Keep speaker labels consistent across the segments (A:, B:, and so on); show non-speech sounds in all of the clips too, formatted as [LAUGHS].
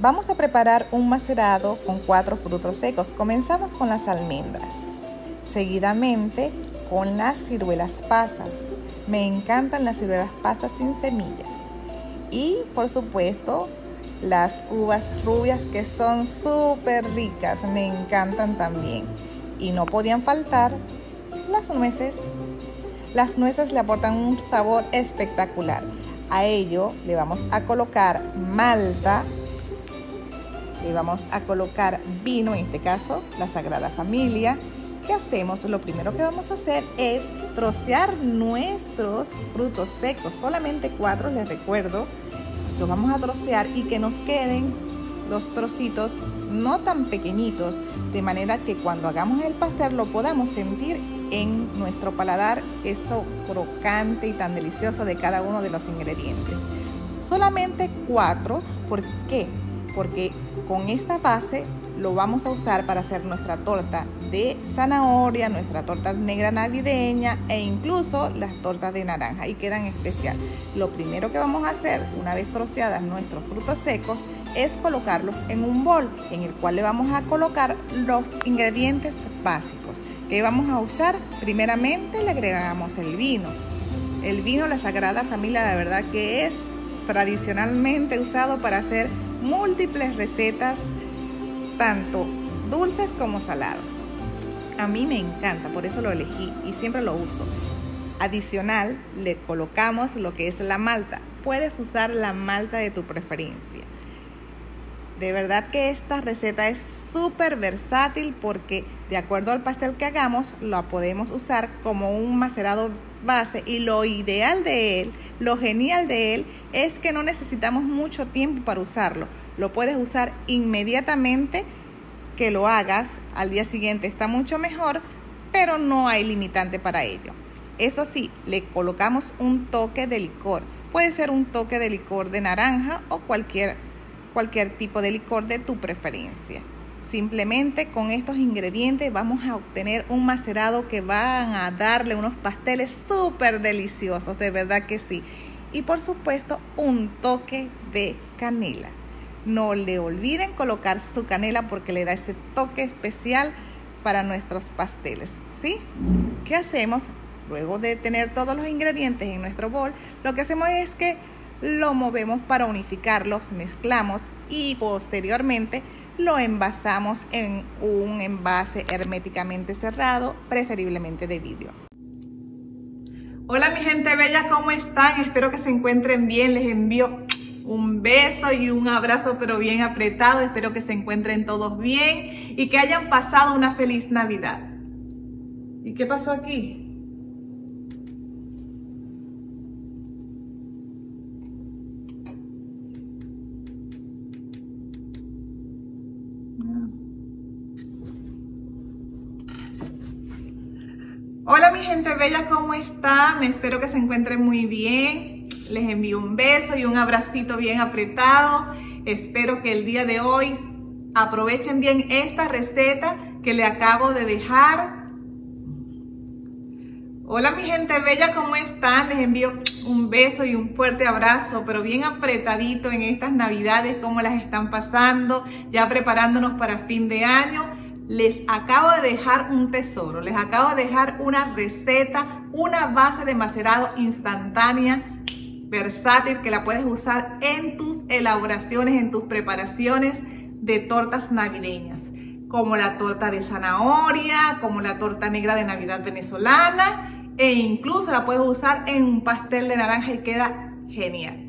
A: Vamos a preparar un macerado con cuatro frutos secos. Comenzamos con las almendras, seguidamente con las ciruelas pasas. Me encantan las ciruelas pasas sin semillas. Y por supuesto las uvas rubias que son súper ricas, me encantan también. Y no podían faltar las nueces. Las nueces le aportan un sabor espectacular. A ello le vamos a colocar malta, le vamos a colocar vino, en este caso la Sagrada Familia. ¿Qué hacemos? Lo primero que vamos a hacer es trocear nuestros frutos secos, solamente cuatro les recuerdo. Los vamos a trocear y que nos queden los trocitos no tan pequeñitos, de manera que cuando hagamos el pastel lo podamos sentir en nuestro paladar eso crocante y tan delicioso de cada uno de los ingredientes. Solamente cuatro, ¿por qué? Porque con esta base lo vamos a usar para hacer nuestra torta de zanahoria, nuestra torta negra navideña e incluso las tortas de naranja y quedan especial. Lo primero que vamos a hacer una vez troceadas nuestros frutos secos es colocarlos en un bol en el cual le vamos a colocar los ingredientes básicos que vamos a usar. Primeramente le agregamos el vino. El vino, la Sagrada Familia, de verdad que es tradicionalmente usado para hacer múltiples recetas, tanto dulces como saladas. A mí me encanta, por eso lo elegí y siempre lo uso. Adicional, le colocamos lo que es la malta. Puedes usar la malta de tu preferencia. De verdad que esta receta es súper versátil porque de acuerdo al pastel que hagamos, lo podemos usar como un macerado base y lo ideal de él, lo genial de él es que no necesitamos mucho tiempo para usarlo. Lo puedes usar inmediatamente que lo hagas, al día siguiente está mucho mejor, pero no hay limitante para ello. Eso sí, le colocamos un toque de licor. Puede ser un toque de licor de naranja o cualquier cualquier tipo de licor de tu preferencia. Simplemente con estos ingredientes vamos a obtener un macerado que van a darle unos pasteles súper deliciosos, de verdad que sí. Y por supuesto un toque de canela. No le olviden colocar su canela porque le da ese toque especial para nuestros pasteles, ¿sí? ¿Qué hacemos? Luego de tener todos los ingredientes en nuestro bol, lo que hacemos es que lo movemos para unificarlos, mezclamos y posteriormente lo envasamos en un envase herméticamente cerrado, preferiblemente de vidrio. Hola mi gente bella, ¿cómo están? Espero que se encuentren bien. Les envío un beso y un abrazo pero bien apretado. Espero que se encuentren todos bien y que hayan pasado una feliz Navidad. ¿Y qué pasó aquí? Hola mi gente bella, ¿cómo están? Espero que se encuentren muy bien. Les envío un beso y un abracito bien apretado. Espero que el día de hoy aprovechen bien esta receta que le acabo de dejar. Hola mi gente bella, ¿cómo están? Les envío un beso y un fuerte abrazo, pero bien apretadito en estas navidades, ¿cómo las están pasando? Ya preparándonos para fin de año les acabo de dejar un tesoro, les acabo de dejar una receta, una base de macerado instantánea, versátil, que la puedes usar en tus elaboraciones, en tus preparaciones de tortas navideñas, como la torta de zanahoria, como la torta negra de Navidad venezolana, e incluso la puedes usar en un pastel de naranja y queda genial.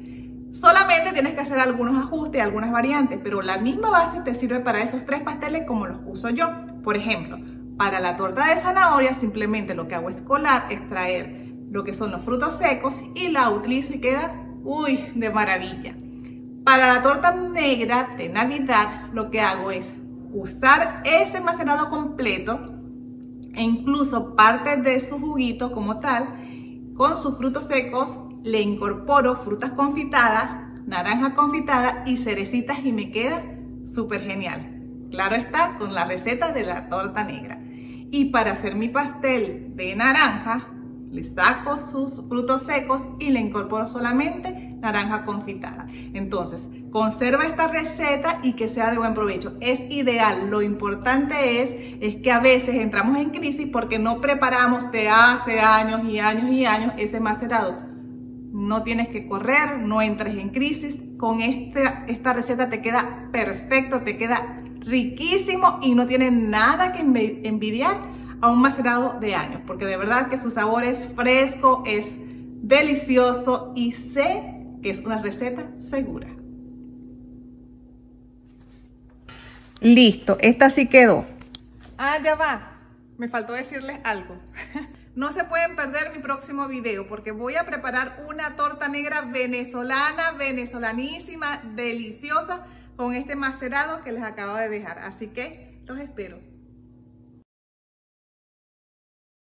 A: Solamente tienes que hacer algunos ajustes, algunas variantes, pero la misma base te sirve para esos tres pasteles como los uso yo. Por ejemplo, para la torta de zanahoria simplemente lo que hago es colar, extraer lo que son los frutos secos y la utilizo y queda, uy, de maravilla. Para la torta negra de Navidad lo que hago es usar ese macerado completo e incluso parte de su juguito como tal con sus frutos secos le incorporo frutas confitadas, naranja confitada y cerecitas y me queda súper genial. Claro está, con la receta de la torta negra. Y para hacer mi pastel de naranja, le saco sus frutos secos y le incorporo solamente naranja confitada. Entonces, Conserva esta receta y que sea de buen provecho. Es ideal. Lo importante es, es que a veces entramos en crisis porque no preparamos de hace años y años y años ese macerado. No tienes que correr, no entres en crisis. Con esta, esta receta te queda perfecto, te queda riquísimo y no tiene nada que envidiar a un macerado de años, porque de verdad que su sabor es fresco, es delicioso y sé que es una receta segura. Listo, esta sí quedó. Ah, ya va. Me faltó decirles algo. [LAUGHS] No se pueden perder mi próximo video porque voy a preparar una torta negra venezolana, venezolanísima, deliciosa con este macerado que les acabo de dejar. Así que los espero.